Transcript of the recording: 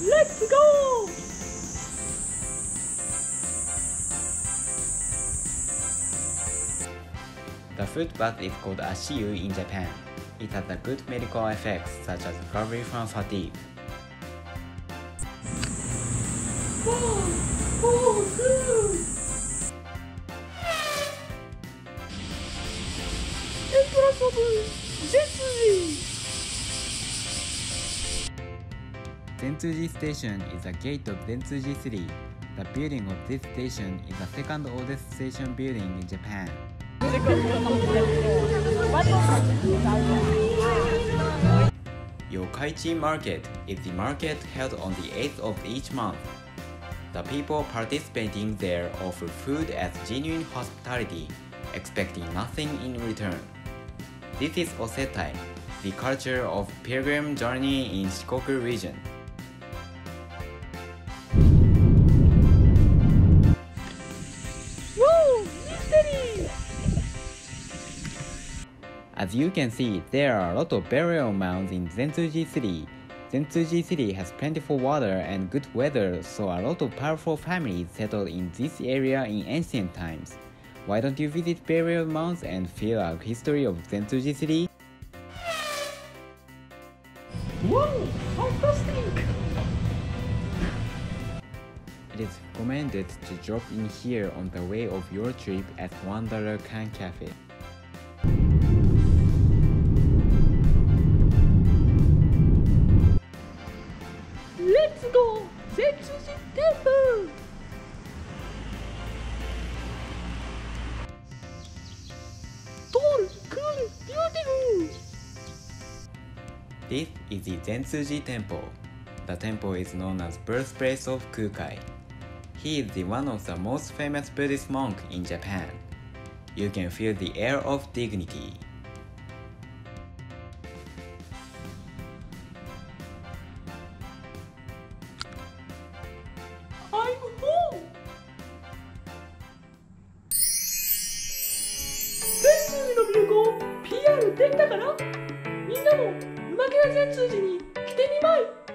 Let's go! The fruit bat is called ashiyu in Japan. It has a good medical effects such as recovery from fatigue. Zentsuji Station is a gate of Zentsuji City. The building of this station is the second oldest station building in Japan. Yokaichi Market is the market held on the 8th of each month. The people participating there offer food as genuine hospitality, expecting nothing in return. This is Osetai, the culture of pilgrim journey in Shikoku region. As you can see, there are a lot of burial mounds in Zentsuji City. Zentsuji City has plentiful water and good weather, so a lot of powerful families settled in this area in ancient times. Why don't you visit burial mounds and feel a history of Zentsuji City? Wow, fantastic! It is recommended to drop in here on the way of your trip at Wanderer Can Cafe. Tall, cool, beautiful! This is the Zentsuji Temple. The temple is known as birthplace of Kukai. He is the one of the most famous Buddhist monk in Japan. You can feel the air of dignity. できたからみんなもうまけな全通寺に。来てみまい。